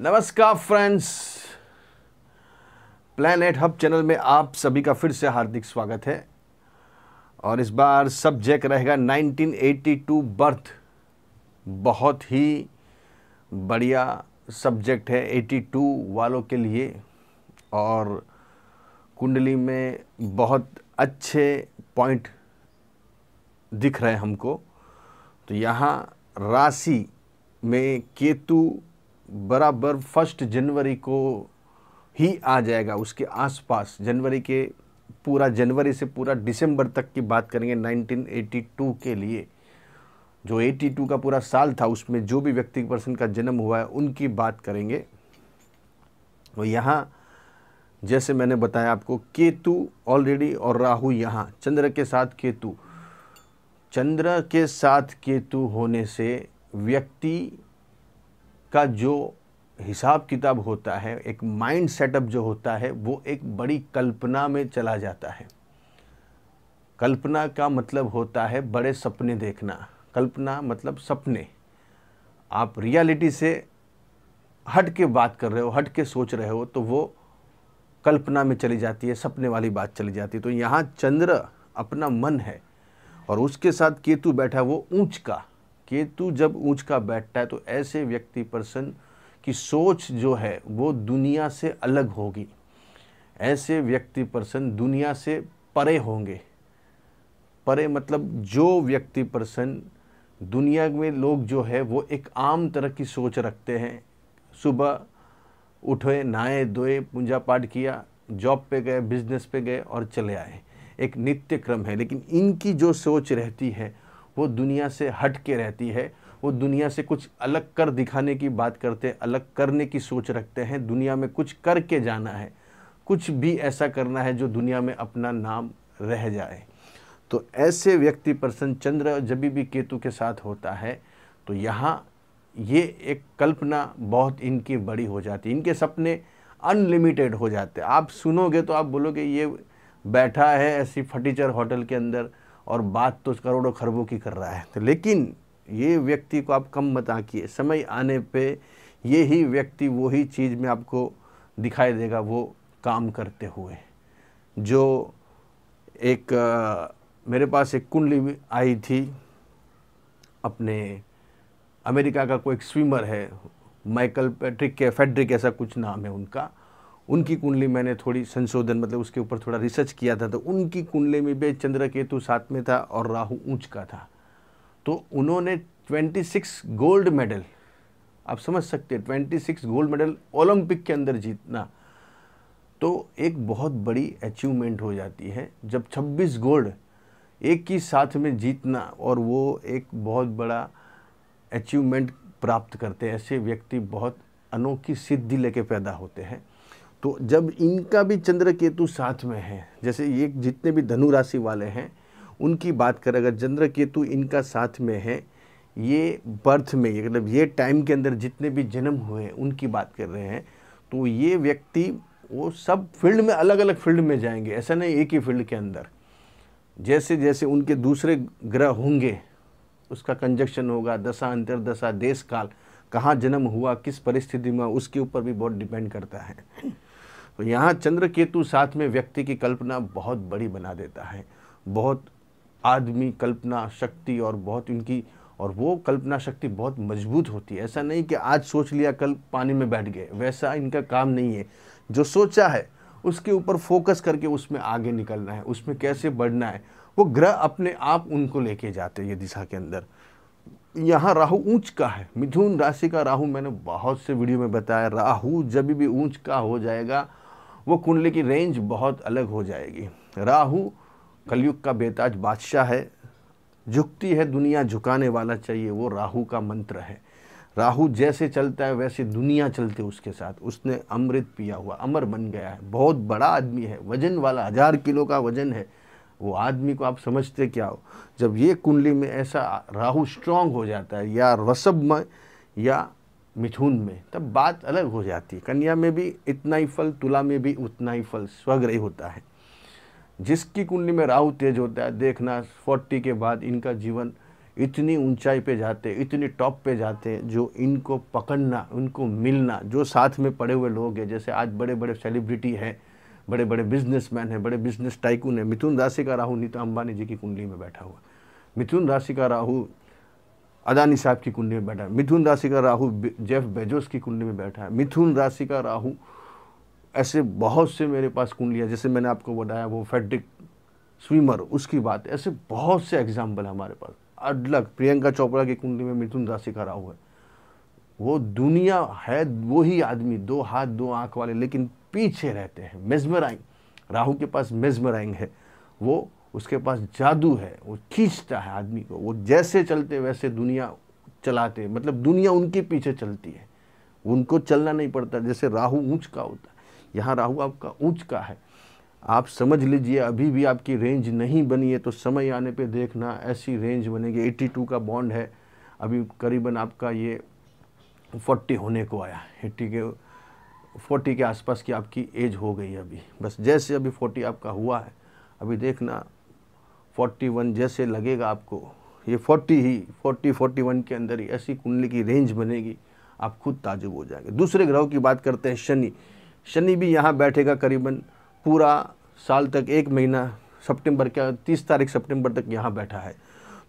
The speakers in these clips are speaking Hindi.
नमस्कार फ्रेंड्स। प्लानट हब चैनल में आप सभी का फिर से हार्दिक स्वागत है। और इस बार सब्जेक्ट रहेगा 1982 बर्थ। बहुत ही बढ़िया सब्जेक्ट है 82 वालों के लिए। और कुंडली में बहुत अच्छे पॉइंट दिख रहे हैं हमको। तो यहाँ राशि में केतु बराबर फ़र्स्ट जनवरी को ही आ जाएगा, उसके आसपास जनवरी के पूरा, जनवरी से पूरा दिसंबर तक की बात करेंगे 1982 के लिए। जो 82 का पूरा साल था, उसमें जो भी व्यक्ति पर्सन का जन्म हुआ है, उनकी बात करेंगे। तो यहाँ, जैसे मैंने बताया आपको, केतु ऑलरेडी और राहु यहाँ, चंद्र के साथ केतु। चंद्र के साथ केतु होने से व्यक्ति का जो हिसाब किताब होता है, एक माइंड सेटअप जो होता है, वो एक बड़ी कल्पना में चला जाता है। कल्पना का मतलब होता है बड़े सपने देखना। कल्पना मतलब सपने। आप रियलिटी से हट के बात कर रहे हो, हट के सोच रहे हो तो वो कल्पना में चली जाती है, सपने वाली बात चली जाती है। तो यहाँ चंद्र अपना मन है और उसके साथ केतु बैठा वो ऊंच का। केतु जब ऊंच का बैठता है तो ऐसे व्यक्ति पर्सन की सोच जो है, वो दुनिया से अलग होगी। ऐसे व्यक्ति पर्सन दुनिया से परे होंगे। परे मतलब जो व्यक्ति पर्सन दुनिया में लोग जो है, वो एक आम तरह की सोच रखते हैं। सुबह उठे, नहाए, धोए, पूजा पाठ किया, जॉब पे गए, बिज़नेस पे गए और चले आए। एक नित्य क्रम है, लेकिन इनकी जो सोच रहती है वो दुनिया से हट के रहती है, वो दुनिया से कुछ अलग कर दिखाने की बात करते हैं, अलग करने की सोच रखते हैं, दुनिया में कुछ करके जाना है, कुछ भी ऐसा करना है जो दुनिया में अपना नाम रह जाए। तो ऐसे व्यक्ति पर्सन चंद्र जब भी केतु के साथ होता है तो यहाँ ये एक कल्पना बहुत इनकी बड़ी हो जाती इनके सपने अनलिमिटेड हो जाते आप सुनोगे तो आप बोलोगे, ये बैठा है ऐसी फर्नीचर होटल के अंदर और बात तो करोड़ों खरबों की कर रहा है। तो लेकिन ये व्यक्ति को आप कम मत आकिए। समय आने पे ये ही व्यक्ति वही चीज़ में आपको दिखाई देगा वो काम करते हुए। जो एक आ, मेरे पास एक कुंडली आई थी अपने अमेरिका का कोई एक स्विमर है माइकल पैट्रिक के फेड्रिक ऐसा कुछ नाम है उनका। उनकी कुंडली मैंने थोड़ी संशोधन मतलब उसके ऊपर थोड़ा रिसर्च किया था तो उनकी कुंडली में भी चंद्र केतु साथ में था और राहु ऊंच का था। तो उन्होंने 26 गोल्ड मेडल आप समझ सकते हैं 26 गोल्ड मेडल ओलंपिक के अंदर जीतना तो एक बहुत बड़ी अचीवमेंट हो जाती है। जब 26 गोल्ड एक ही साथ में जीतना और वो एक बहुत बड़ा अचीवमेंट प्राप्त करते हैं, ऐसे व्यक्ति बहुत अनोखी सिद्धि लेके पैदा होते हैं। तो जब इनका भी चंद्र केतु साथ में है, जैसे ये जितने भी धनु राशि वाले हैं, उनकी बात करें, अगर चंद्र केतु इनका साथ में है, ये बर्थ में मतलब ये टाइम के अंदर जितने भी जन्म हुए हैं, उनकी बात कर रहे हैं तो ये व्यक्ति, वो सब फ़ील्ड में अलग अलग फ़ील्ड में जाएँगे, ऐसा नहीं एक ही फ़ील्ड के अंदर। जैसे जैसे उनके दूसरे ग्रह होंगे, उसका कंजक्शन होगा, दशा अंतर दशा देश काल, कहाँ जन्म हुआ, किस परिस्थिति में उसके ऊपर भी बहुत डिपेंड करता है। तो यहाँ चंद्र केतु साथ में व्यक्ति की कल्पना बहुत बड़ी बना देता है। बहुत आदमी कल्पना शक्ति और बहुत इनकी और वो कल्पना शक्ति बहुत मज़बूत होती है। ऐसा नहीं कि आज सोच लिया, कल पानी में बैठ गए। वैसा इनका काम नहीं है। जो सोचा है, उसके ऊपर फोकस करके उसमें आगे निकलना है। उसमें कैसे बढ़ना है, वो ग्रह अपने आप उनको लेके जाते हैं ये दिशा के अंदर। यहाँ राहु ऊंच का है। मिथुन राशि का राहु मैंने बहुत से वीडियो में बताया। राहु जब भी ऊंच का हो जाएगा वो कुंडली की रेंज बहुत अलग हो जाएगी। राहु, कलयुग का बेताज बादशाह है। झुकती है, दुनिया झुकाने वाला चाहिए, वो राहु का मंत्र है। राहु जैसे चलता है, वैसे दुनिया चलती उसके साथ। उसने अमृत पिया हुआ, अमर बन गया है। बहुत बड़ा आदमी है। वज़न वाला, हज़ार किलो का वज़न है। वो आदमी को आप समझते क्या हो? जब ये कुंडली में ऐसा राहु स्ट्रांग हो जाता है, या रसब में या मिथुन में, तब बात अलग हो जाती है। कन्या में भी इतना ही फल, तुला में भी उतना ही फल स्वग्रही होता है। जिसकी कुंडली में राहु तेज होता है, देखना फोर्टी के बाद इनका जीवन इतनी ऊंचाई पे जाते, इतनी टॉप पे जाते जो इनको पकड़ना उनको मिलना, जो साथ में पड़े हुए लोग हैं, जैसे आज बड़े बड़े सेलिब्रिटी हैं बड़े बड़े बिजनेसमैन हैं, बड़े बिज़नेस टाइकून हैं, मिथुन राशि का राहु नीता अंबानी जी की कुंडली में बैठा हुआ। मिथुन राशि का राहु अदानी साहब की कुंडली में बैठा है। मिथुन राशि का राहु जेफ बेजोस की कुंडली में बैठा है। मिथुन राशि का राहु ऐसे बहुत से मेरे पास कुंडलियाँ जैसे मैंने आपको बताया, वो फेड्रिक स्विमर, उसकी बात, ऐसे बहुत से एग्ज़ाम्पल हमारे पास। अडलक, प्रियंका चोपड़ा की कुंडली में मिथुन राशि का राहु है। वो दुनिया है, वो ही आदमी, दो हाथ, दो आँख वाले, लेकिन पीछे रहते हैं। मेजमराइंग राहु के पास मेजमराइंग है। वो उसके पास जादू है, वो खींचता है आदमी को। वो जैसे चलते वैसे दुनिया चलाते मतलब दुनिया उनके पीछे चलती है। उनको चलना नहीं पड़ता, जैसे राहु ऊंच का होता है। यहाँ राहु आपका ऊंच का है। आप समझ लीजिए, अभी भी आपकी रेंज नहीं बनी है तो समय आने पे देखना, ऐसी रेंज बनेगी। 82 का बॉन्ड है। अभी करीबन आपका ये 40 होने को आया 80 के 40 के आसपास की आपकी एज हो गई अभी। बस जैसे अभी 40 आपका हुआ है, अभी देखना 41 जैसे लगेगा आपको। ये 40 ही 40 41 के अंदर ही ऐसी कुंडली की रेंज बनेगी, आप खुद ताजुब हो जाएँगे। दूसरे ग्रहों की बात करते हैं, शनि। शनि भी यहाँ बैठेगा करीबन पूरा साल तक, एक महीना, सितंबर का तीस तारीख सितंबर तक यहाँ बैठा है।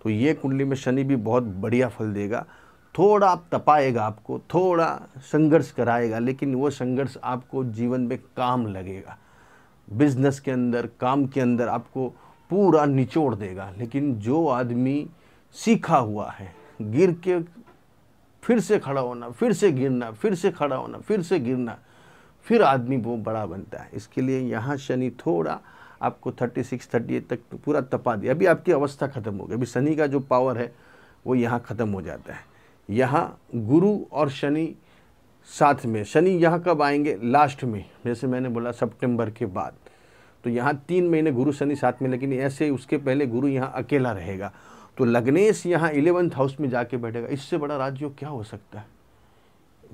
तो ये कुंडली में शनि भी बहुत बढ़िया फल देगा। थोड़ा आप तपाएगा आपको, थोड़ा संघर्ष कराएगा, लेकिन वो संघर्ष आपको जीवन में काम लगेगा। बिज़नेस के अंदर, काम के अंदर आपको पूरा निचोड़ देगा। लेकिन जो आदमी सीखा हुआ है, गिर के फिर से खड़ा होना, फिर से गिरना, फिर से खड़ा होना, फिर से गिरना, फिर आदमी वो बड़ा बनता है। इसके लिए यहाँ शनि थोड़ा आपको 36 38 तक पूरा तपा दिया। अभी आपकी अवस्था ख़त्म हो गई। अभी शनि का जो पावर है, वो यहाँ ख़त्म हो जाता है। यहाँ गुरु और शनि साथ में, शनि यहाँ कब आएँगे? लास्ट में। जैसे मैंने बोला सितंबर के बाद। तो यहाँ तीन महीने गुरु शनि साथ में, लेकिन ऐसे उसके पहले गुरु यहाँ अकेला रहेगा। तो लग्नेश यहाँ इलेवंथ हाउस में जाके बैठेगा। इससे बड़ा राज्य क्या हो सकता है?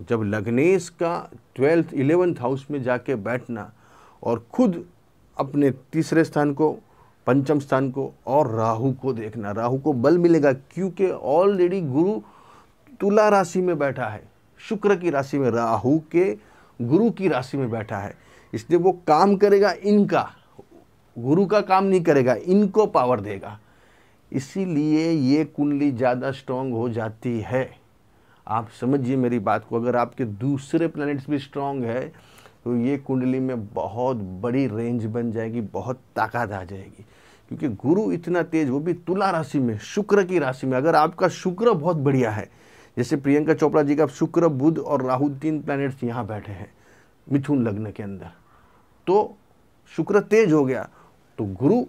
जब लग्नेश का ट्वेल्थ, इलेवंथ हाउस में जाके बैठना और खुद अपने तीसरे स्थान को, पंचम स्थान को और राहु को देखना। राहु को बल मिलेगा क्योंकि ऑलरेडी गुरु तुला राशि में बैठा है। शुक्र की राशि में राहु के गुरु की राशि में बैठा है। इसलिए वो काम करेगा इनका। गुरु का काम नहीं करेगा, इनको पावर देगा। इसीलिए ये कुंडली ज़्यादा स्ट्रांग हो जाती है। आप समझिए मेरी बात को, अगर आपके दूसरे प्लैनेट्स भी स्ट्रांग है तो ये कुंडली में बहुत बड़ी रेंज बन जाएगी, बहुत ताकत आ जाएगी। क्योंकि गुरु इतना तेज, वो भी तुला राशि में, शुक्र की राशि में। अगर आपका शुक्र बहुत बढ़िया है, जैसे प्रियंका चोपड़ा जी का शुक्र, बुध और राहु तीन प्लैनेट्स यहाँ बैठे हैं, मिथुन लग्न के अंदर तो शुक्र तेज हो गया। तो गुरु,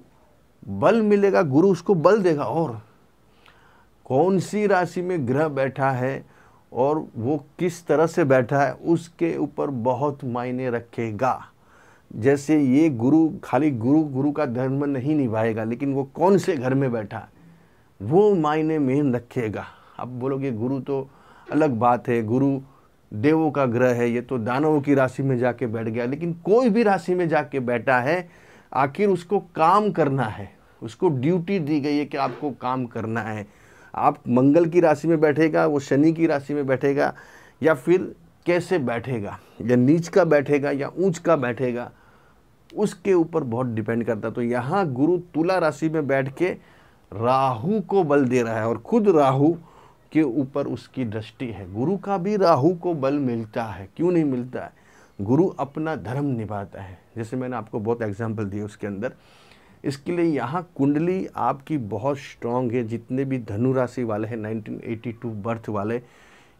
बल मिलेगा, गुरु उसको बल देगा। और कौन सी राशि में ग्रह बैठा है और वो किस तरह से बैठा है, उसके ऊपर बहुत मायने रखेगा। जैसे ये गुरु, खाली गुरु गुरु का धर्म नहीं निभाएगा, लेकिन वो कौन से घर में बैठा है, वो मायने मेन रखेगा। अब बोलोगे, गुरु तो अलग बात है, गुरु देवों का ग्रह है, ये तो दानवों की राशि में जाके बैठ गया, लेकिन कोई भी राशि में जाके बैठा है आखिर उसको काम करना है। उसको ड्यूटी दी गई है कि आपको काम करना है। आप मंगल की राशि में बैठेगा, वो शनि की राशि में बैठेगा, या फिर कैसे बैठेगा, या नीच का बैठेगा, या ऊंच का बैठेगा, उसके ऊपर बहुत डिपेंड करता है। तो यहाँ गुरु तुला राशि में बैठ के राहु को बल दे रहा है, और खुद राहु के ऊपर उसकी दृष्टि है। गुरु का भी राहु को बल मिलता है। क्यों नहीं मिलता है? गुरु अपना धर्म निभाता है। जैसे मैंने आपको बहुत एग्ज़ाम्पल दिए उसके अंदर। इसके लिए यहाँ कुंडली आपकी बहुत स्ट्रांग है। जितने भी धनु राशि वाले हैं 1982 बर्थ वाले,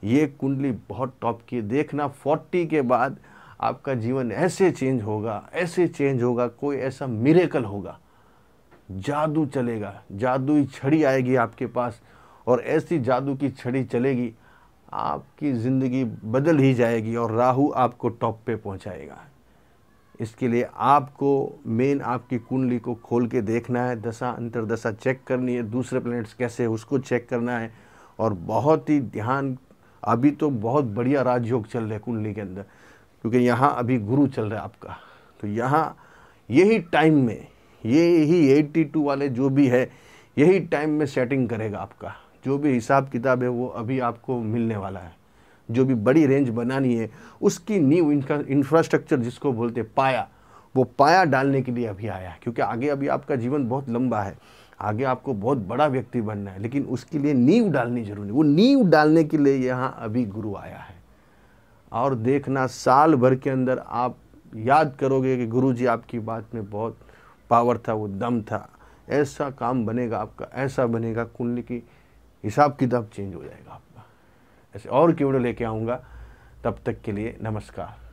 ये कुंडली बहुत टॉप की देखना 40 के बाद आपका जीवन ऐसे चेंज होगा, ऐसे चेंज होगा, कोई ऐसा मिरेकल होगा। जादू चलेगा जादू छड़ी आएगी आपके पास और ऐसी जादू की छड़ी चलेगी। आपकी ज़िंदगी बदल ही जाएगी और राहु आपको टॉप पे पहुंचाएगा। इसके लिए आपको मेन आपकी कुंडली को खोल के देखना है, दशा अंतर दशा चेक करनी है, दूसरे प्लैनेट्स कैसे है उसको चेक करना है और बहुत ही ध्यान, अभी तो बहुत बढ़िया राजयोग चल रहा है कुंडली के अंदर, क्योंकि यहाँ अभी गुरु चल रहा है आपका। तो यहाँ यही टाइम में ये ही एट्टी टू वाले जो भी है, यही टाइम में सेटिंग करेगा आपका। जो भी हिसाब किताब है, वो अभी आपको मिलने वाला है। जो भी बड़ी रेंज बनानी है, उसकी न्यू इंफ्रास्ट्रक्चर जिसको बोलते पाया, वो पाया डालने के लिए अभी आया है। क्योंकि आगे अभी आपका जीवन बहुत लंबा है, आगे आपको बहुत बड़ा व्यक्ति बनना है, लेकिन उसके लिए नींव डालनी ज़रूरी वो नींव डालने के लिए यहाँ अभी गुरु आया है। और देखना, साल भर के अंदर आप याद करोगे कि गुरु जी आपकी बात में बहुत पावर था, वो दम था। ऐसा काम बनेगा, आपका ऐसा बनेगा, कुंडली की हिसाब किताब चेंज हो जाएगा आपका। ऐसे और क्यों लेके आऊँगा? तब तक के लिए नमस्कार।